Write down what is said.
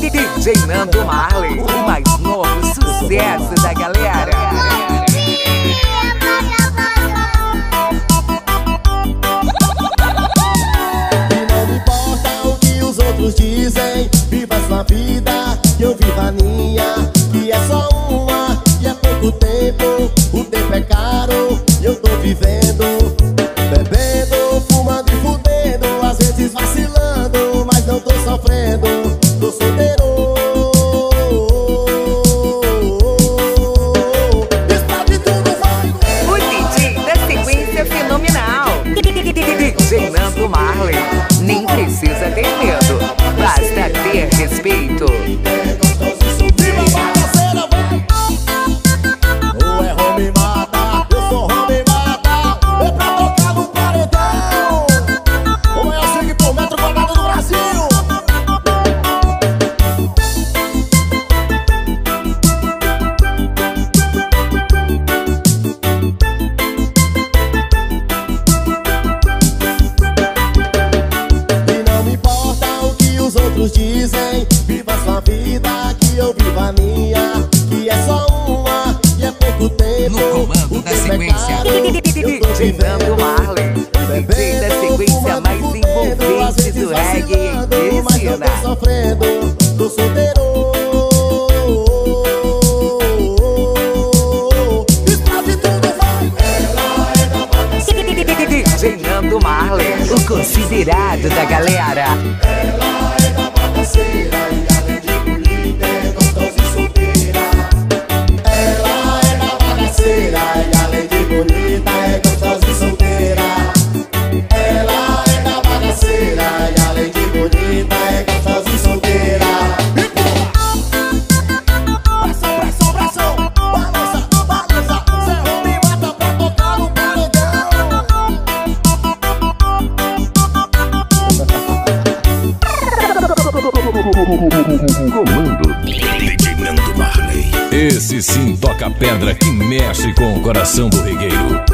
DJ Nando Marley, o mais novo sucesso da galera. E não importa o que os outros dizem Viva sua vida, que eu viva a minha Que é só uma, e é pouco tempo O tempo é caro, eu tô vivendo precisa ter medo, basta ter respeito. Que os outros dizem Viva sua vida, que eu viva a minha Que é só uma, e é pouco tempo No comando da é sequência. caro, eu tô DJ Nando vivendo. Marley, DJ da sequência mais envolvente do reggae em Mas eu tô sofrendo, tô solteiro Explode tudo, vai! DJ Nando Marley, o considerado da galera. Ela é da bagaceira e bonita é solteira Ela é da bagaceira e Comando DJ Nando Marley. Esse sim toca pedra que mexe com o coração do regueiro.